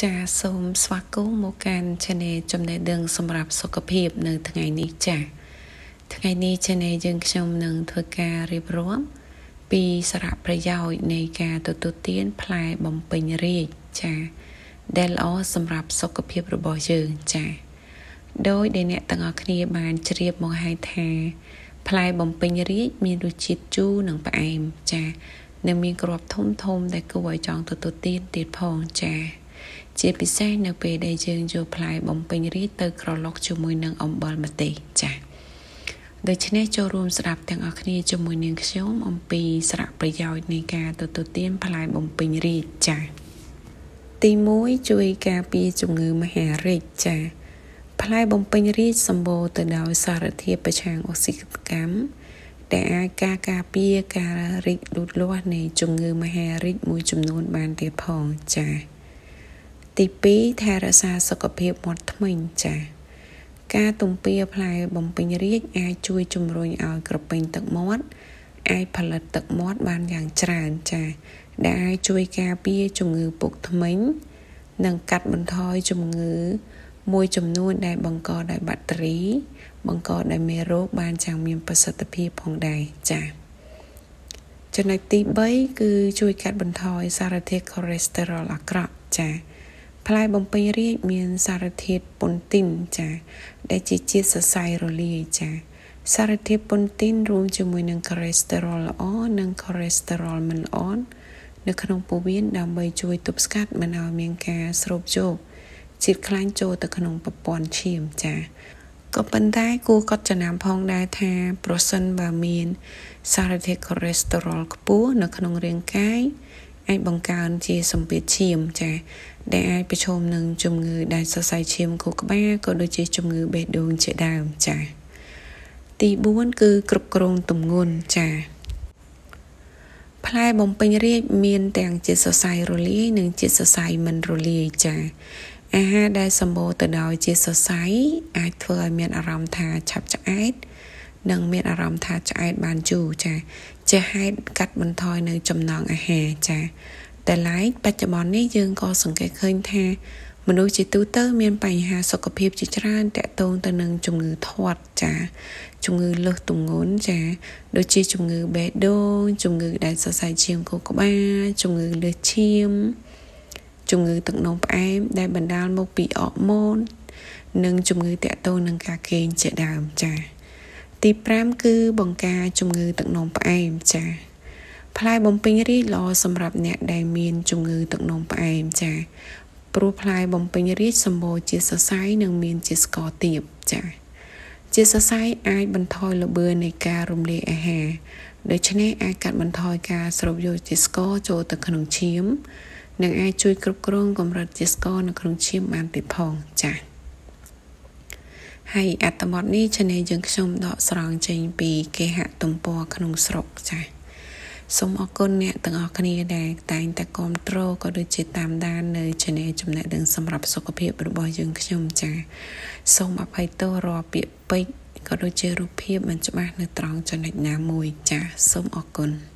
ចាសូមស្វាគមន៍មកកាន់ Channel ចំណេះដឹងសម្រាប់សុខភាព នៅថ្ងៃនេះចាថ្ងៃនេះ Channel យើងខ្ញុំនឹងធ្វើការរៀបរាប់ពីសារៈប្រយោជន៍នៃការទទួលទាន ផ្លែបំពេញរាជចាដែលល្អសម្រាប់សុខភាពរបស់យើងចាដោយដែលអ្នកទាំងអស់គ្នាបានជ្រាបមកហើយថា ផ្លែបំពេញរាជមានរសជាតិជូរនិងផ្អែមចានិងមានគ្រាប់ធំធំដែលគួរឲ្យចង់ទទួលទានទៀតផងចា ជាពិសេសនៅពេលដែលយើងយកផ្លែបំពេញរាជទៅក្រឡុកជាមួយនឹងអំបិលម្ទេសចា៎ដូច្នេះចូលរួមស្ដាប់ទាំងអស់គ្នាជាមួយនាងខ្ញុំអំពីសារៈប្រយោជន៍នៃការទទួលទានផ្លែបំពេញរាជចា៎ទី1ជួយការពារជំងឺមហារីកចា៎ផ្លែបំពេញរាជសម្បូរទៅដោយសារធាតុប្រឆាំងអុកស៊ីកម្មដែលអាចការការពារការរីកលូតលាស់នៃជំងឺមហារីកមួយចំនួនបានទៀតផងចា៎ ទី2ថែរក្សាសុខភាពមាត់ធ្មេញចា៎ការទំពាផ្លែបំពេញរាជអាចជួយជំរុញឲ្យក្រពេញទឹកមាត់អាចផលិតទឹកមាត់បានយ៉ាងច្រើនចា៎ដែលអាចជួយការពារជំងឺពុកធ្មេញនិងកាត់បន្ថយជំងឺមួយចំនួនដែលបង្កដោយបាក់តេរី បង្កដោយមេរោគបានយ៉ាងមានប្រសិទ្ធភាពផងដែរចា៎ចំណុចទី3គឺជួយកាត់បន្ថយសារធាតុ cholesterol អាក្រក់ចា៎ ផ្លែបំពេញរាជមានសារធាតុពុនទីនចាដែលជាជាតិសរសៃរលាយចាសារធាតុពុនទីនរួមជាមួយនឹង cholesterol ល្អនិង cholesterol មិនល្អនៅក្នុងពោះវៀនដើម្បីជួយទប់ស្កាត់មិនឲ្យមានការស្រូបយកជាតិខ្លាញ់ចូលទៅក្នុងប្រព័ន្ធឈាមចាក៏ប៉ុន្តែគួរកត់ចំណាំផងដែរថាប្រសិនបើមាន សារធាតុ cholesterol ខ្ពស់នៅក្នុងរាងកាយ អាចបង្កើនជាសម្ពាធឈាមចា ដែលអាចប្រឈមនឹងជំងឺដែលសរសៃឈាមខួរក្បាលក៏ដូចជាជំងឺបេះដូងជាដើមចា ទី4គឺគ្រប់គ្រងទម្ងន់ចាផ្លែបំពេញរាជមានទាំងជាតិសរសៃរលាយនិងជាតិសរសៃមិនរលាយចាអាហារដែលសម្បូរទៅដោយជាតិសរសៃអាចធ្វើឲ្យមានអារម្មណ៍ថាឆាប់ឆ្អែតនិងមានអារម្មណ៍ថាឆ្អែតបានយូរចា ជាហេតុកាត់បន្ថយនៅចំណង់អាហារចាតែឡែកបច្ចុប្បន្ននេះយើងក៏សង្កេតឃើញថាមនុស្សជាទូទៅមានបញ្ហាសុខភាពជាច្រើនតកតងទៅនឹងជំងឺធាត់ចាជំងឺលើសទម្ងន់ចា ដូចជាជំងឺបេះដូងជំងឺដែលសរសៃឈាមខួរក្បាលជំងឺលើសឈាមជំងឺទឹកនោមផ្អែមដែលបណ្ដាលមកពីអរម៉ូននិងជំងឺតកតងនឹងការគេងជាដើមចា ទី5គឺបង្ការជំងឺទឹកនោមផ្អែមចាផ្លែបំពេញរាជល្អសម្រាប់អ្នកដែលមានជំងឺទឹកនោមផ្អែមចាព្រោះផ្លែបំពេញរាជសម្បូរជាសរសៃនិងមានជាស្ករទាបចាជាសរសៃអាចបន្ថយល្បឿននៃការរំលាយអាហារដូច្នេះអាចកាត់បន្ថយការស្រូបយកជាស្ករចូលទៅក្នុងឈាម និងអាចជួយគ្រប់គ្រងកម្រិតជាស្ករនៅក្នុងឈាមបានទៀតផងចា៎ ហើយអត្តមត់នេះ channel យើងខ្ញុំដកស្រង់ចេញពីគេហទំព័រក្នុងស្រុកចា៎សូមអរគុណអ្នកទាំងអស់គ្នាដែលតែងតែគ្រប់គ្រងក៏ដូចជាតាមដាននៅ Channel ចំណេះដឹងសម្រាប់សុខភាពរបស់យើងខ្ញុំចា៎សូមអភ័យទោសរាល់ពាក្យពេចន៍ក៏ដូចជារូបភាពមិនច្បាស់នៅត្រង់ចំណុចណាមួយចា៎សូមអរគុណ